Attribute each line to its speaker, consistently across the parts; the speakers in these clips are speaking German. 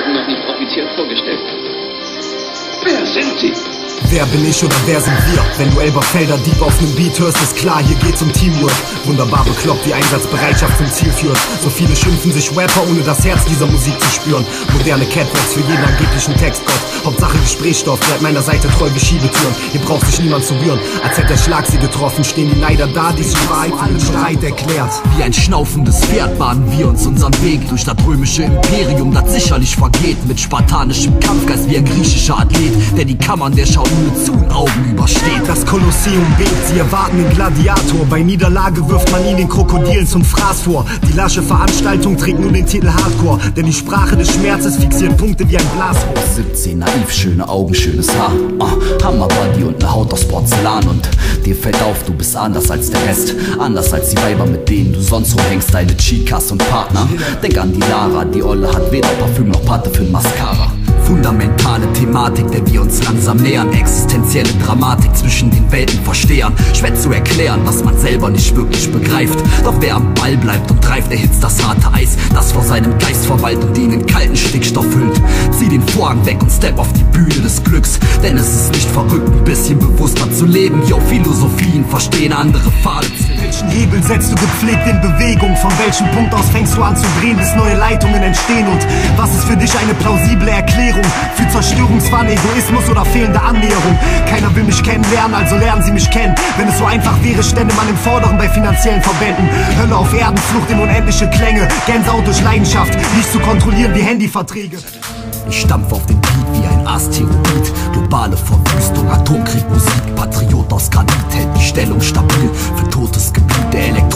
Speaker 1: wurden noch nicht offiziell vorgestellt. Wer sind Sie?
Speaker 2: Wer bin ich oder wer sind wir? Wenn du Elberfelder Dieb auf nem Beat hörst, ist klar, hier geht's um Teamwork. Wunderbar bekloppt, wie Einsatzbereitschaft zum Ziel führt. So viele schimpfen sich Rapper, ohne das Herz dieser Musik zu spüren. Moderne Catwalks für jeden angeblichen Textgott. Hauptsache Gesprächsstoff, bleibt meiner Seite treu wie Schiebetüren. Hier braucht sich niemand zu rühren. Als hätte der Schlag sie getroffen, stehen die Neider da, die sich bereit den Streit erklärt.
Speaker 3: Wie ein schnaufendes Pferd bahnen wir uns unseren Weg durch das römische Imperium, das sicherlich vergeht. Mit spartanischem Kampfgeist wie ein griechischer Athlet, der die Kammern der Schau nur zu und Augen übersteht.
Speaker 2: Das Kolosseum bebt, sie erwarten den Gladiator. Bei Niederlage wirft man ihn den Krokodilen zum Fraß vor. Die lasche Veranstaltung trägt nur den Titel Hardcore, denn die Sprache des Schmerzes fixiert Punkte wie ein Blasrohr.
Speaker 3: 17, naiv, schöne Augen, schönes Haar. Uh, Hammerbody und ne Haut aus Porzellan. Und dir fällt auf, du bist anders als der Rest. Anders als die Weiber, mit denen du sonst rumhängst, deine Chicas und Partner. Denk an die Lara, die Olle hat weder Parfüm noch Pate für Mascara. Fundamentale Thematik, der wir uns langsam nähern. Existenzielle Dramatik zwischen den Welten verstehern. Schwer zu erklären, was man selber nicht wirklich begreift. Doch wer am Ball bleibt und greift, erhitzt das harte Eis, das vor seinem Geist verwaltet und ihn in kalten Stickstoff füllt. Zieh den Vorhang weg und step auf die Bühne des Glücks. Denn es ist nicht verrückt, ein bisschen bewusster zu leben. Yo, Philosophien verstehen andere Pfade zu
Speaker 2: Welchen Hebel setzt du gepflegt in Bewegung? Von welchem Punkt aus fängst du an zu drehen, bis neue Leitungen entstehen? Und was ist für dich eine plausible Erklärung? Für Zerstörungswahn, Egoismus oder fehlende Annäherung? Keiner will mich kennenlernen, also lernen sie mich kennen. Wenn es so einfach wäre, stände man im Vorderen bei finanziellen Verbänden. Hölle auf Erden, Flucht in unendliche Klänge. Gänsehaut durch Leidenschaft, nicht zu kontrollieren wie Handyverträge.
Speaker 3: Ich stampf auf den Beat wie ein Asteroid. Globale Verwüstung, Atomkrieg, Musik, Patriot aus Granit hält die Stellung stabil. Für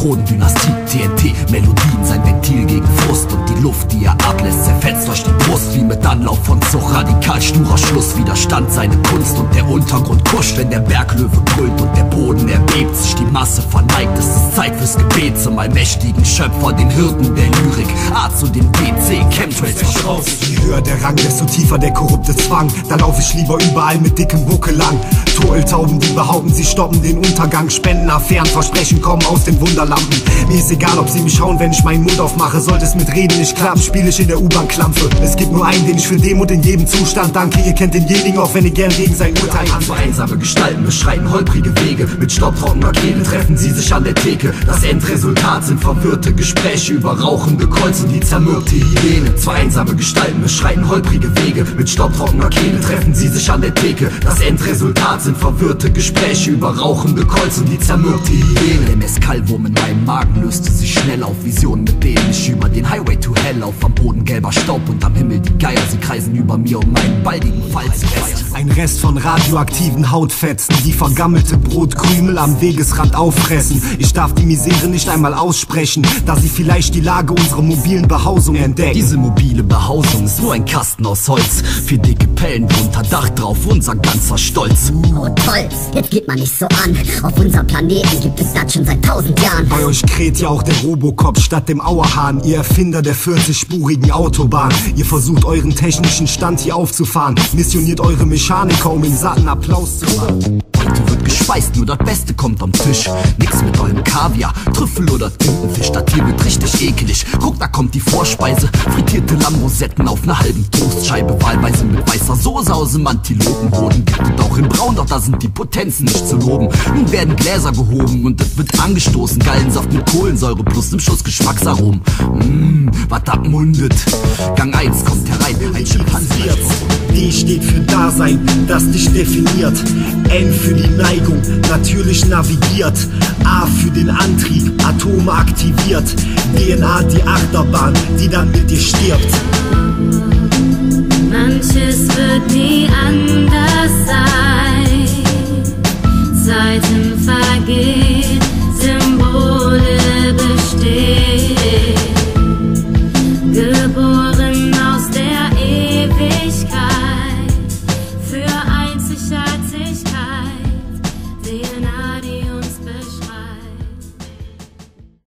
Speaker 3: Elektrodendynastie. TNT, Melodien, sein Ventil gegen Frust und die Luft, die er ablässt, zerfetzt durch die Brust wie mit Anlauf von Zug. Radikal sturer Schluss, Widerstand seine Kunst und der Untergrund kuscht, wenn der Berglöwe brüllt und der Boden erbebt, sich die Masse verneigt. Es ist Zeit fürs Gebet zum allmächtigen Schöpfer, den Hirten der Lyrik. A zu den DC, Chemtrails verschraust.
Speaker 2: Je höher der Rang, desto tiefer der korrupte Zwang. Da lauf ich lieber überall mit dickem Buckel lang. Toreltauben, die behaupten, sie stoppen den Untergang. Spendenaffären, Versprechen kommen aus den Wunderlampen. Mir ist egal, ob sie mich schauen, wenn ich meinen Mund aufmache. Sollte es mit Reden nicht klappen, spiele ich in der U-Bahn Klampfe. Es gibt nur einen, den ich für Demut in jedem Zustand danke. Ihr kennt denjenigen, auch wenn ihr gern gegen sein Urteil
Speaker 3: Für einsame Gestalten beschreiten holprige Wege. Mit staubtrockener Kehle treffen sie sich an der Theke. Das Endresultat sind verwirrte Gespräche über rauchende Kreuz und die zermürbte Hyäne. Zwei einsame Gestalten beschreiten holprige Wege. Mit staubtrockener Kehle treffen sie sich an der Theke. Das Endresultat sind verwirrte Gespräche über rauchende Kreuz und die zermürbte Hyäne. Der Mescalwurm in meinem Magen löste sich schnell auf Visionen, mit denen ich über den Highway to Hell auf. Am Boden gelber Staub und am Himmel die Geier. Sie kreisen über mir, um meinen baldigen Fall zu.
Speaker 2: Ein Rest von radioaktiven Hautfetzen, die vergammelte Brotkrümel am Wegesrand auffressen. Ich darf die Misere nicht einmal aussprechen, da sie vielleicht die Lage unserer mobilen Behausung entdecken.
Speaker 3: Diese mobile Behausung ist nur ein Kasten aus Holz. Vier dicke Pellen drunter, Dach drauf, unser ganzer Stolz.
Speaker 4: Oh toll, jetzt geht man nicht so an. Auf unserem Planeten gibt es das schon seit tausend Jahren.
Speaker 2: Bei euch kräht ja auch der Robocop statt dem Auerhahn, ihr Erfinder der 40-spurigen Autobahn. Ihr versucht euren technischen Stand hier aufzufahren, missioniert eure Mechaniker, um im satten Applaus zu machen.
Speaker 3: Heute wird gespeist, nur das Beste kommt am Tisch. Nix mit eurem Kaviar, Trüffel oder Tintenfisch, das hier wird richtig ekelig. Guck, da kommt die Vorspeise, frittierte Lammrosetten auf einer halben Toastscheibe, wahlweise mit weißer Soße aus dem Antilopenhoden. Gibt auch in Braun, doch da sind die Potenzen nicht zu loben. Nun werden Gläser gehoben und es wird angestoßen. Gallensaft mit Kohlensäure plus im Schuss Geschmacksaromen. Mmm, was abmundet. Gang 1 kommt herein, ein Schimpansier.
Speaker 2: D steht für Dasein, das dich definiert. N für die Neigung, natürlich navigiert. A für den Antrieb, Atome aktiviert. DNA die Achterbahn, die dann mit dir stirbt.